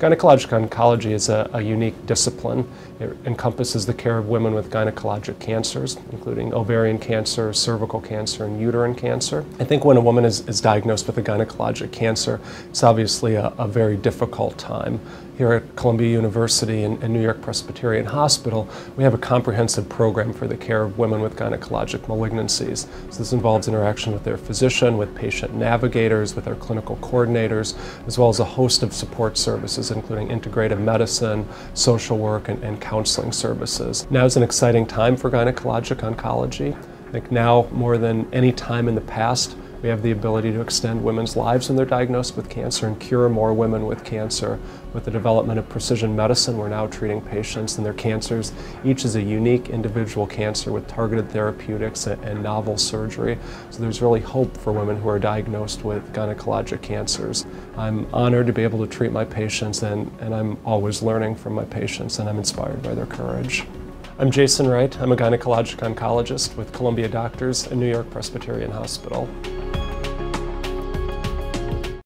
Gynecologic oncology is a, a, unique discipline. It encompasses the care of women with gynecologic cancers, including ovarian cancer, cervical cancer, and uterine cancer. I think when a woman is, is diagnosed with a gynecologic cancer, it's obviously a, a very difficult time. Here at Columbia University and, and New York Presbyterian Hospital, we have a comprehensive program for the care of women with gynecologic malignancies. So this involves interaction with their physician, with patient navigators, with our clinical coordinators, as well as a host of support services including integrative medicine, social work, and, and counseling services. Now is an exciting time for gynecologic oncology. I think now, more than any time in the past, we have the ability to extend women's lives when they're diagnosed with cancer and cure more women with cancer. With the development of precision medicine, we're now treating patients and their cancers. Each is a unique individual cancer with targeted therapeutics and novel surgery. So there's really hope for women who are diagnosed with gynecologic cancers. I'm honored to be able to treat my patients and, and I'm always learning from my patients and I'm inspired by their courage. I'm Jason Wright. I'm a gynecologic oncologist with Columbia Doctors and New York Presbyterian Hospital.